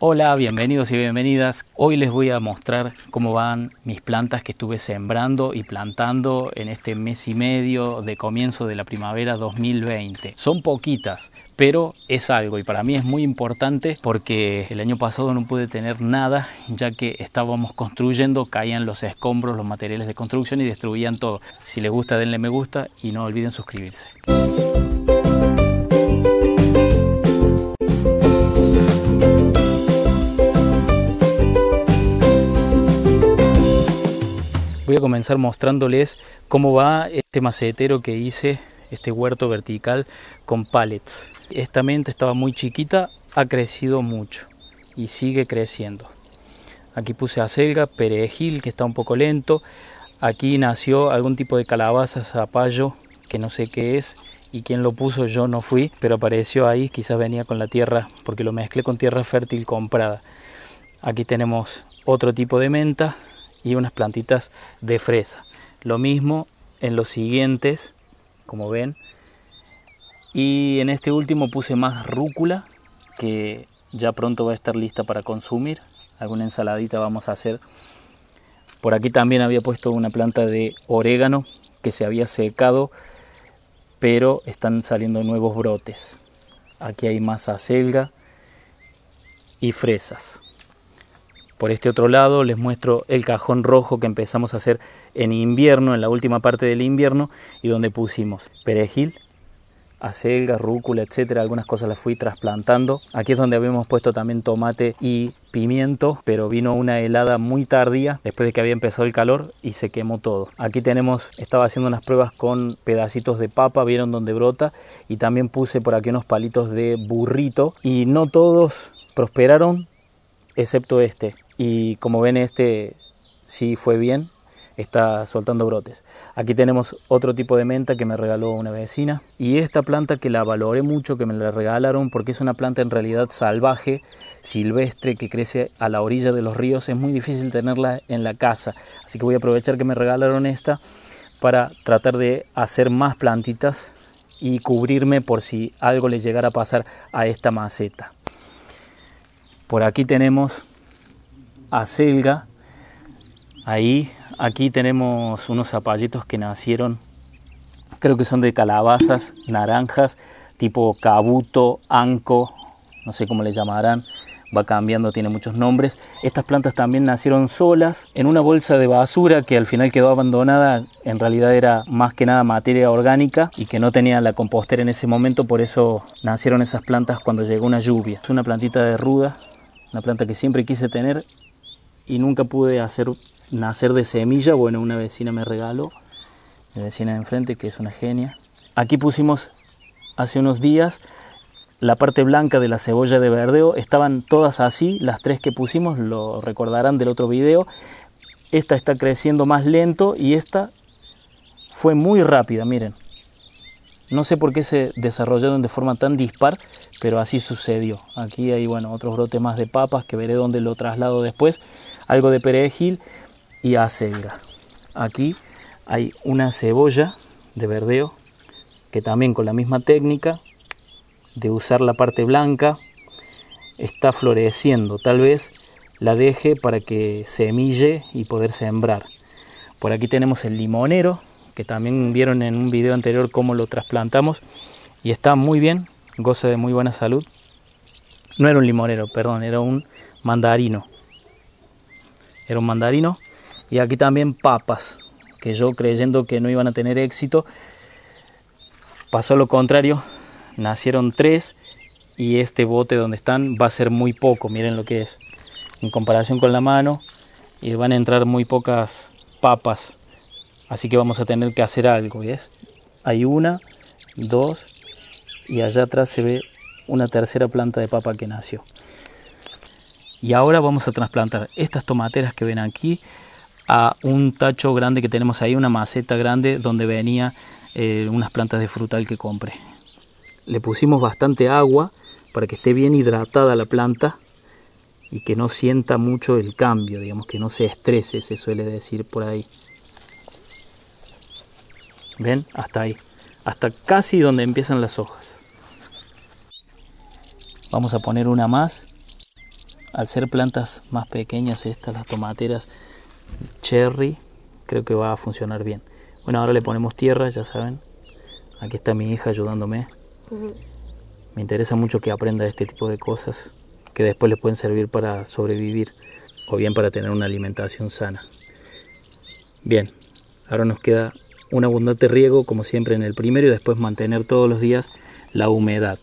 Hola, bienvenidos y bienvenidas. Hoy les voy a mostrar cómo van mis plantas que estuve sembrando y plantando en este mes y medio de comienzo de la primavera 2020. Son poquitas, pero es algo y para mí es muy importante porque el año pasado no pude tener nada ya que estábamos construyendo, caían los escombros, los materiales de construcción y destruían todo. Si les gusta denle me gusta y no olviden suscribirse. Voy a comenzar mostrándoles cómo va este macetero que hice, este huerto vertical con pallets. Esta menta estaba muy chiquita, ha crecido mucho y sigue creciendo. Aquí puse acelga, perejil que está un poco lento. Aquí nació algún tipo de calabaza, zapallo, que no sé qué es, y quien lo puso yo no fui, pero apareció ahí, quizás venía con la tierra, porque lo mezclé con tierra fértil comprada. Aquí tenemos otro tipo de menta, y unas plantitas de fresa. Lo mismo en los siguientes, como ven. Y en este último puse más rúcula, que ya pronto va a estar lista para consumir. Alguna ensaladita vamos a hacer. Por aquí también había puesto una planta de orégano que se había secado, pero están saliendo nuevos brotes. Aquí hay más acelga y fresas. Por este otro lado les muestro el cajón rojo que empezamos a hacer en invierno, en la última parte del invierno, y donde pusimos perejil, acelga, rúcula, etcétera. Algunas cosas las fui trasplantando. Aquí es donde habíamos puesto también tomate y pimiento, pero vino una helada muy tardía después de que había empezado el calor y se quemó todo. Aquí tenemos, estaba haciendo unas pruebas con pedacitos de papa, vieron donde brota, y también puse por aquí unos palitos de burrito y no todos prosperaron, excepto este y como ven este sí fue bien, está soltando brotes. Aquí tenemos otro tipo de menta que me regaló una vecina y esta planta que la valoré mucho, que me la regalaron porque es una planta en realidad salvaje, silvestre, que crece a la orilla de los ríos, es muy difícil tenerla en la casa, así que voy a aprovechar que me regalaron esta para tratar de hacer más plantitas y cubrirme por si algo le llegara a pasar a esta maceta. Por aquí tenemos acelga. Ahí, aquí tenemos unos zapallitos que nacieron, creo que son de calabazas, naranjas, tipo cabuto, anco, no sé cómo le llamarán, va cambiando, tiene muchos nombres. Estas plantas también nacieron solas en una bolsa de basura que al final quedó abandonada, en realidad era más que nada materia orgánica y que no tenía la compostera en ese momento, por eso nacieron esas plantas cuando llegó una lluvia. Es una plantita de ruda, una planta que siempre quise tener y nunca pude hacer nacer de semilla. Bueno, una vecina me regaló, mi vecina de enfrente, que es una genia. Aquí pusimos hace unos días la parte blanca de la cebolla de verdeo. Estaban todas así, las tres que pusimos, lo recordarán del otro video. Esta está creciendo más lento y esta fue muy rápida, miren. No sé por qué se desarrollaron de forma tan dispar, pero así sucedió. Aquí hay bueno, otros brotes más de papas que veré dónde lo traslado después algo de perejil y acelga. Aquí hay una cebolla de verdeo que también con la misma técnica de usar la parte blanca está floreciendo. Tal vez la deje para que semille y poder sembrar. Por aquí tenemos el limonero, que también vieron en un video anterior cómo lo trasplantamos y está muy bien, goza de muy buena salud. No era un limonero, perdón, era un mandarino era un mandarino. Y aquí también papas, que yo creyendo que no iban a tener éxito, pasó lo contrario, nacieron tres y este bote donde están va a ser muy poco, miren lo que es, en comparación con la mano, y van a entrar muy pocas papas, así que vamos a tener que hacer algo, ¿ves? Hay una, dos, y allá atrás se ve una tercera planta de papa que nació. Y ahora vamos a trasplantar estas tomateras que ven aquí a un tacho grande que tenemos ahí, una maceta grande donde venía eh, unas plantas de frutal que compré. Le pusimos bastante agua para que esté bien hidratada la planta y que no sienta mucho el cambio, digamos que no se estrese, se suele decir por ahí. ¿Ven? Hasta ahí. Hasta casi donde empiezan las hojas. Vamos a poner una más al ser plantas más pequeñas estas, las tomateras cherry, creo que va a funcionar bien. Bueno, ahora le ponemos tierra, ya saben. Aquí está mi hija ayudándome. Me interesa mucho que aprenda este tipo de cosas que después le pueden servir para sobrevivir o bien para tener una alimentación sana. Bien, ahora nos queda un abundante riego como siempre en el primero y después mantener todos los días la humedad.